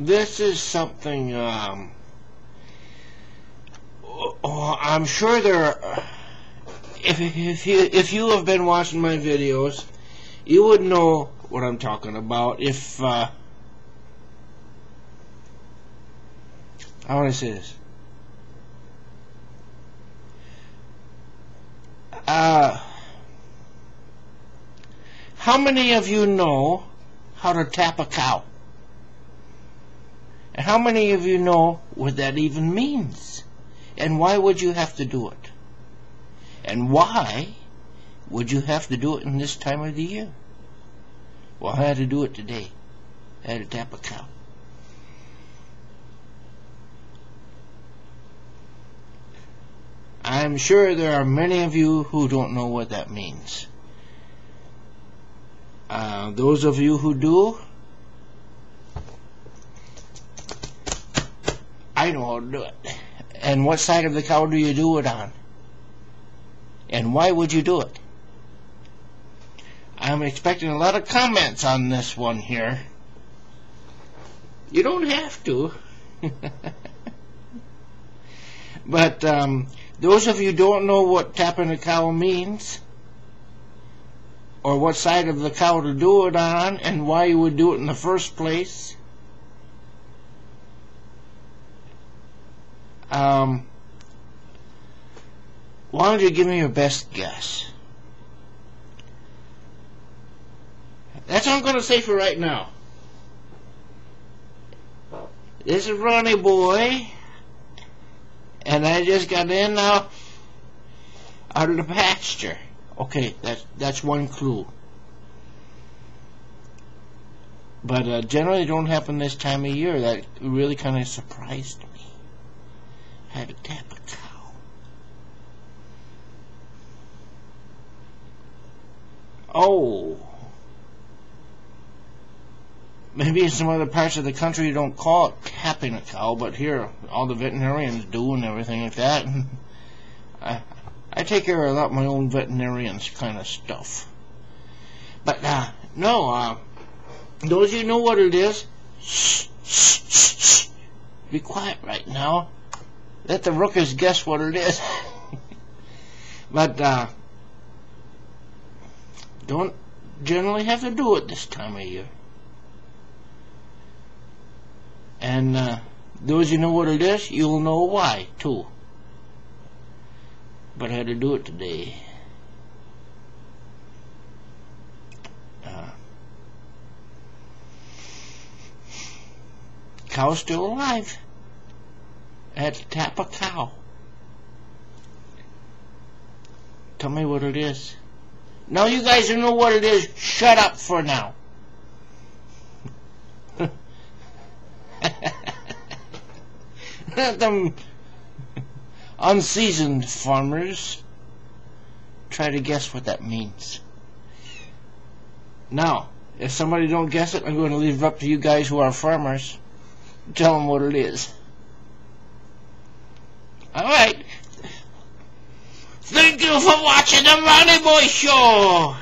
this is something, um, oh, I'm sure there are, if, if, you, if you have been watching my videos, you would know what I'm talking about if, uh, how I say this? Uh, how many of you know how to tap a cow? How many of you know what that even means? And why would you have to do it? And why would you have to do it in this time of the year? Well, I had to do it today. I had to tap a cow. I'm sure there are many of you who don't know what that means. Uh, those of you who do, I know how to do it. And what side of the cow do you do it on? And why would you do it? I'm expecting a lot of comments on this one here. You don't have to. but um, those of you don't know what tapping a cow means, or what side of the cow to do it on, and why you would do it in the first place, um, why don't you give me your best guess? That's all I'm going to say for right now. This is Ronnie Boy. And I just got in now out of the pasture. Okay, that's that's one clue. But uh, generally don't happen this time of year. That really kind of surprised me. Had to tap a cow. Oh. Maybe in some other parts of the country you don't call it tapping a cow, but here all the veterinarians do and everything like that. I, I take care of a lot of my own veterinarians kind of stuff. But uh, no, uh, those of you know what it is, shh, shh, shh, shh. be quiet right now. Let the rookers guess what it is. but uh, don't generally have to do it this time of year. And uh, those you know what it is, you'll know why too. But I had to do it today. Uh, cow's still alive. Had to tap a cow. Tell me what it is. Now you guys who know what it is, shut up for now. Them unseasoned farmers try to guess what that means. Now, if somebody don't guess it, I'm going to leave it up to you guys who are farmers. Tell them what it is. Alright. Thank you for watching the Ronnie Boy Show.